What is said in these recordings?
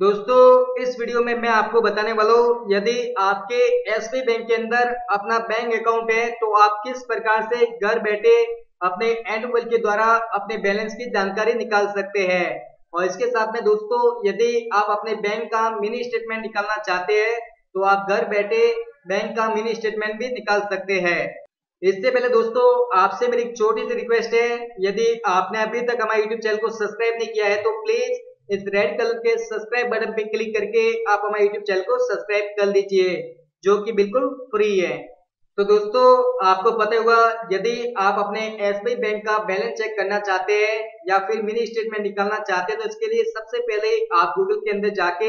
दोस्तों, इस वीडियो में मैं आपको बताने वाला हूँ, यदि आपके एस बैंक के अंदर अपना बैंक अकाउंट है तो आप किस प्रकार से घर बैठे अपने एंड मोबाइल के द्वारा अपने बैलेंस की जानकारी निकाल सकते हैं? और इसके साथ में दोस्तों, यदि आप अपने बैंक का मिनी स्टेटमेंट निकालना चाहते हैं तो आप घर बैठे बैंक का मिनी स्टेटमेंट भी निकाल सकते हैं। इससे पहले दोस्तों, आपसे मेरी एक छोटी सी रिक्वेस्ट है, यदि आपने अभी तक हमारे यूट्यूब चैनल को सब्सक्राइब नहीं किया है तो प्लीज़ इस रेड कलर के सब्सक्राइब बटन पे क्लिक करके आप हमारे यूट्यूब चैनल को सब्सक्राइब कर लीजिए, जो कि बिल्कुल फ्री है। तो दोस्तों, आपको पता होगा, यदि आप अपने एसबीआई बैंक का बैलेंस चेक करना चाहते हैं या फिर मिनी स्टेटमेंट निकालना चाहते हैं तो इसके लिए सबसे पहले आप गूगल के अंदर जाके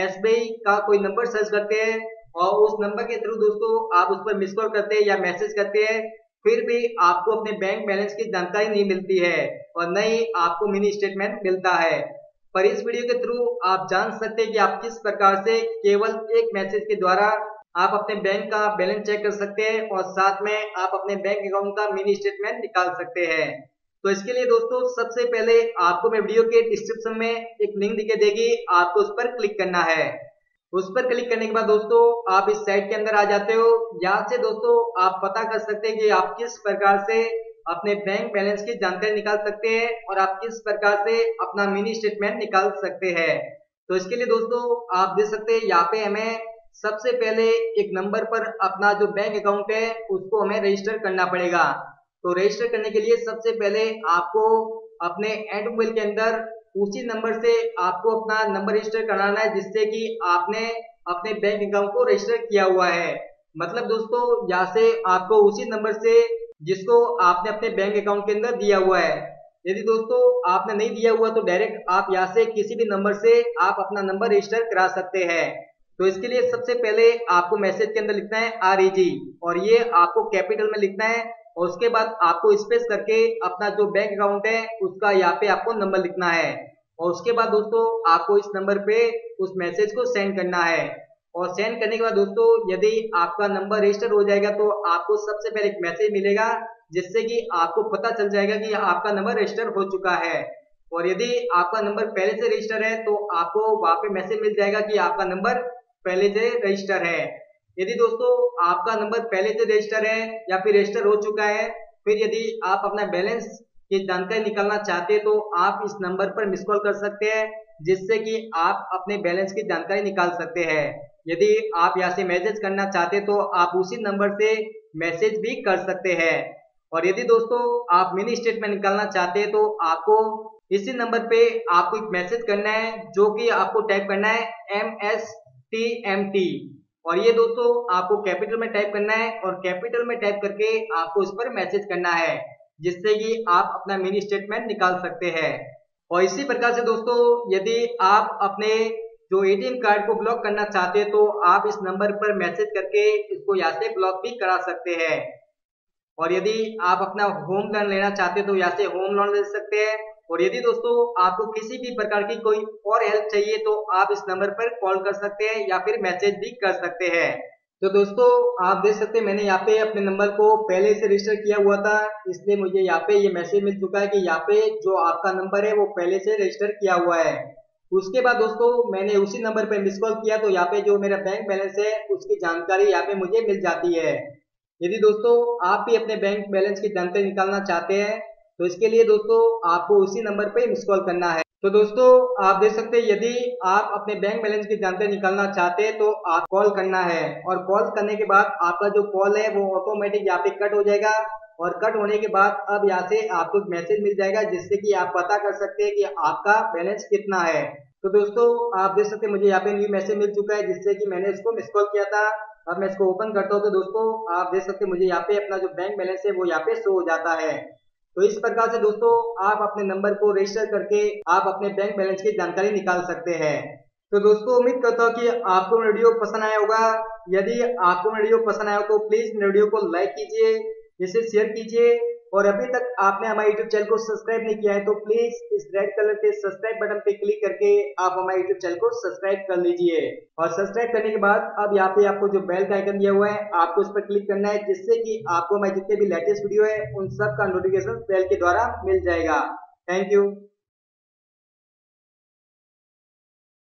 SBI का कोई नंबर सर्च करते हैं और उस नंबर के थ्रू दोस्तों, आप उस पर मिस कॉल करते हैं या मैसेज करते हैं, फिर भी आपको अपने बैंक बैलेंस की जानकारी नहीं मिलती है और न ही आपको मिनी स्टेटमेंट मिलता है। पर इस वीडियो के थ्रू आप जान सकते हैं कि आप किस प्रकार से केवल एक मैसेज के द्वारा आप अपने बैंक का बैलेंस चेक कर सकते हैं और साथ में आप अपने बैंक अकाउंट का मिनी स्टेटमेंट निकाल सकते हैं। तो इसके लिए दोस्तों, सबसे पहले आपको मैं वीडियो के डिस्क्रिप्शन में एक लिंक दिखे देगी, आपको उस पर क्लिक करना है। उस पर क्लिक करने के बाद दोस्तों, आप इस साइट के अंदर आ जाते हो। यहाँ से दोस्तों, आप पता कर सकते हैं कि आप किस प्रकार से अपने बैंक बैलेंस की जानकारी निकाल सकते हैं और आप किस प्रकार से अपना मिनी स्टेटमेंट निकाल सकते हैं। तो इसके लिए दोस्तों, आप देख सकते हैं, यहाँ पे हमें सबसे पहले एक नंबर पर अपना जो बैंक अकाउंट है, उसको हमें रजिस्टर करना पड़ेगा। तो रजिस्टर करने के लिए सबसे पहले आपको अपने एंड मोबाइल के अंदर उसी नंबर से आपको अपना नंबर रजिस्टर कराना है, जिससे कि आपने अपने बैंक अकाउंट को रजिस्टर किया हुआ है। मतलब दोस्तों, यहाँ से आपको उसी नंबर से जिसको आपने अपने बैंक अकाउंट के अंदर दिया हुआ है। यदि दोस्तों आपने नहीं दिया हुआ तो डायरेक्ट आप यहाँ से किसी भी नंबर से आप अपना नंबर रजिस्टर करा सकते हैं। तो इसके लिए सबसे पहले आपको मैसेज के अंदर लिखना है आर और ये आपको कैपिटल में लिखना है और उसके बाद आपको स्पेस करके अपना जो बैंक अकाउंट है उसका यहाँ पे आपको नंबर लिखना है। और उसके बाद दोस्तों आपको इस नंबर पे उस मैसेज को सेंड करना है। और सेंड करने के बाद दोस्तों, यदि आपका नंबर रजिस्टर हो जाएगा तो आपको सबसे पहले एक मैसेज मिलेगा, जिससे कि आपको पता चल जाएगा कि आपका नंबर रजिस्टर हो चुका है। और यदि आपका नंबर पहले से रजिस्टर है तो आपको वहाँ पे मैसेज मिल जाएगा कि आपका नंबर पहले से रजिस्टर है। यदि दोस्तों, आपका नंबर पहले से रजिस्टर है या फिर रजिस्टर हो चुका है, फिर यदि आप अपना बैलेंस की जानकारी निकालना चाहते हैं तो आप इस नंबर पर मिस कॉल कर सकते हैं, जिससे कि आप अपने बैलेंस की जानकारी निकाल सकते हैं। यदि आप यहाँ से मैसेज करना चाहते तो आप उसी नंबर से मैसेज भी कर सकते हैं। और यदि दोस्तों आप मिनी स्टेटमेंट निकालना चाहते हैं तो आपको इसी नंबर पे आपको एक मैसेज करना है, जो कि आपको टाइप करना है M S T M T और ये दोस्तों आपको कैपिटल में टाइप करना है और कैपिटल में टाइप करके आपको इस पर मैसेज करना है, जिससे कि आप अपना मिनी स्टेटमेंट निकाल सकते हैं। और इसी प्रकार से दोस्तों, यदि आप अपने जो एटीएम कार्ड को ब्लॉक करना चाहते हैं तो आप इस नंबर पर मैसेज करके इसको यहाँ से ब्लॉक भी करा सकते हैं। और यदि आप अपना होम लोन लेना चाहते हैं तो यहाँ से होम लोन ले सकते हैं। और यदि दोस्तों आपको किसी भी प्रकार की कोई और हेल्प चाहिए तो आप इस नंबर पर कॉल कर सकते हैं या फिर मैसेज भी कर सकते हैं। तो दोस्तों आप देख सकते हैं, मैंने यहाँ पे अपने नंबर को पहले से रजिस्टर किया हुआ था, इसलिए मुझे यहाँ पे ये मैसेज मिल चुका है कि यहाँ पे जो आपका नंबर है, वो पहले से रजिस्टर किया हुआ है। उसके बाद दोस्तों, मैंने उसी नंबर पर मिस कॉल किया तो यहाँ पे जो मेरा बैंक बैलेंस है, उसकी जानकारी यहाँ पे मुझे मिल जाती है। यदि दोस्तों, आप भी अपने बैंक बैलेंस की जानकारी निकालना चाहते हैं तो इसके लिए दोस्तों, आपको उसी नंबर पे मिस कॉल करना है। तो दोस्तों, आप देख सकते हैं, यदि आप अपने बैंक बैलेंस की जानकारी निकालना चाहते हैं तो आप कॉल करना है। और कॉल करने के बाद आपका जो कॉल है, वो ऑटोमेटिक यहाँ पे कट हो जाएगा। और कट होने के बाद अब यहाँ से आपको मैसेज मिल जाएगा जिससे कि आप पता कर सकते हैं कि आपका बैलेंस कितना है। तो दोस्तों, आप देख सकते हैं मुझे यहाँ पे न्यू मैसेज मिल चुका है जिससे कि मैंने इसको मिस कॉल किया था। अब मैं इसको ओपन करता हूँ तो दोस्तों, आप देख सकते हैं मुझे यहाँ पे अपना जो बैंक बैलेंस है वो यहाँ पे शो हो जाता है। तो इस प्रकार से दोस्तों, आप अपने नंबर को रजिस्टर करके आप अपने बैंक बैलेंस की जानकारी निकाल सकते हैं। तो दोस्तों, उम्मीद करता हूँ कि आपको वीडियो पसंद आया होगा। यदि आपको वीडियो पसंद आया हो तो प्लीज़ वीडियो को लाइक कीजिए। इसे शेयर कीजिए। और अभी तक आपने हमारे यूट्यूब चैनल को सब्सक्राइब नहीं किया है तो प्लीज़ इस रेड कलर के सब्सक्राइब बटन पे क्लिक करके आप हमारे यूट्यूब चैनल को सब्सक्राइब कर लीजिए। और सब्सक्राइब करने के बाद अब यहाँ पे आपको जो बेल का आइकन दिया हुआ है, आपको इस पर क्लिक करना है, जिससे कि आपको हमारे जितने भी लेटेस्ट वीडियो है, उन सबका नोटिफिकेशन बेल के द्वारा मिल जाएगा। Thank you